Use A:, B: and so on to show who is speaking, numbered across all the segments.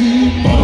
A: You.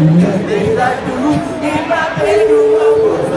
A: Cause did I do in my bedroom?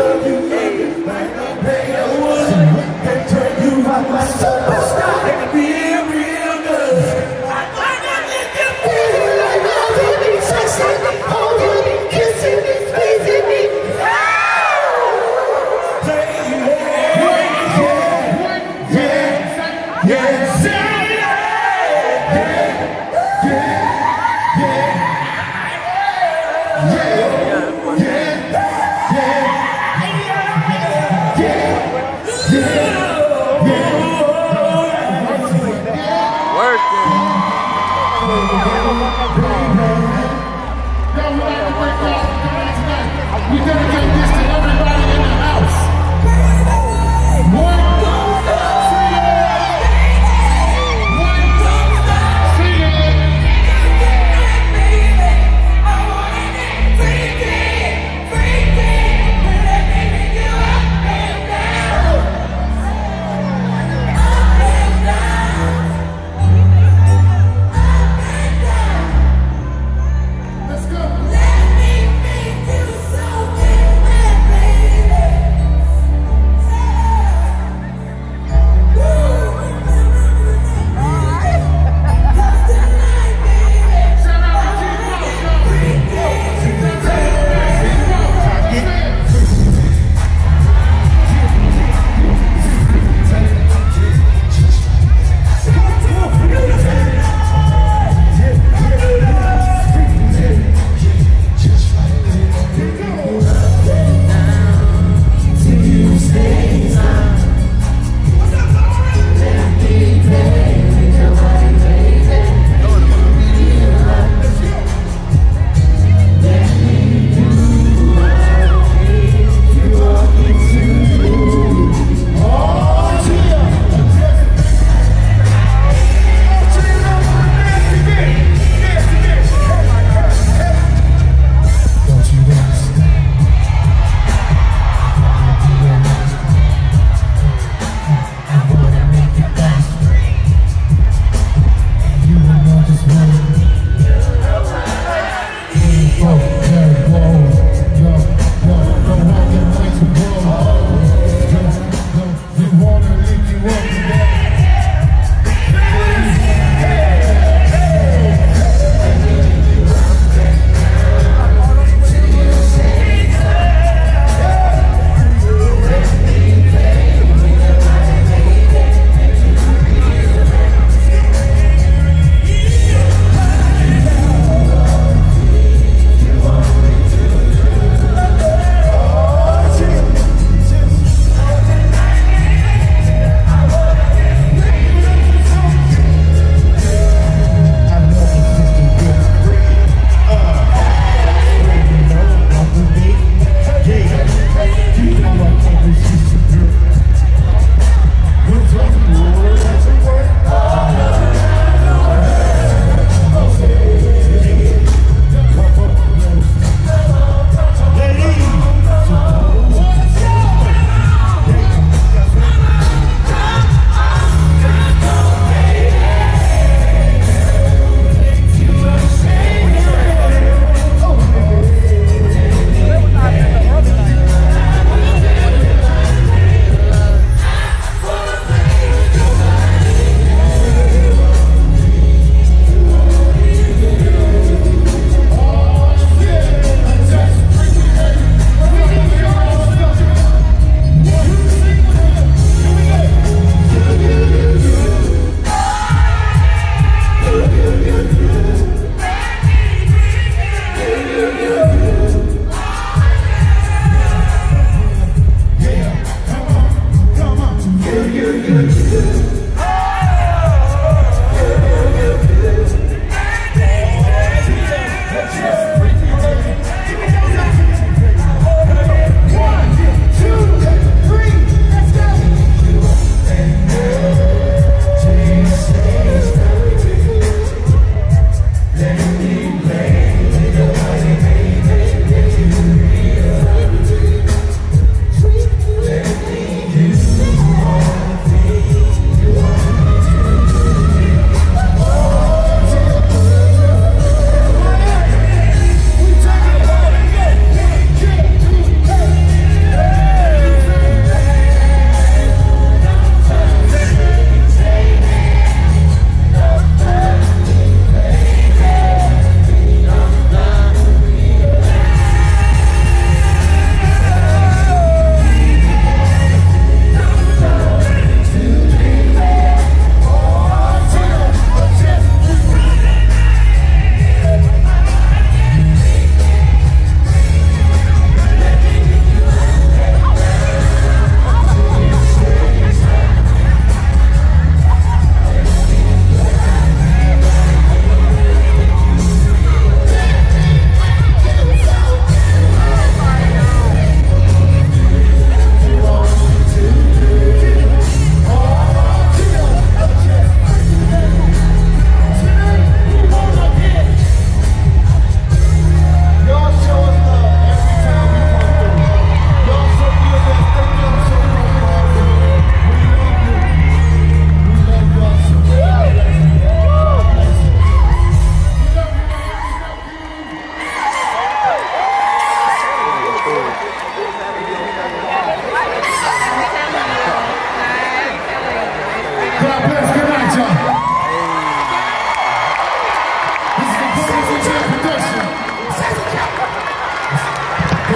A: Baby,
B: y'all
A: would like to break off the back. We're going to get this to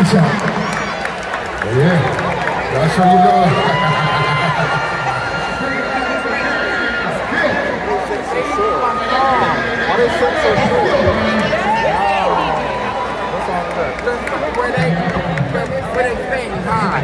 B: Good job. Yeah, that's how you know. Why they sit so short? What's wrong with that? Where they, where they, where they fame high.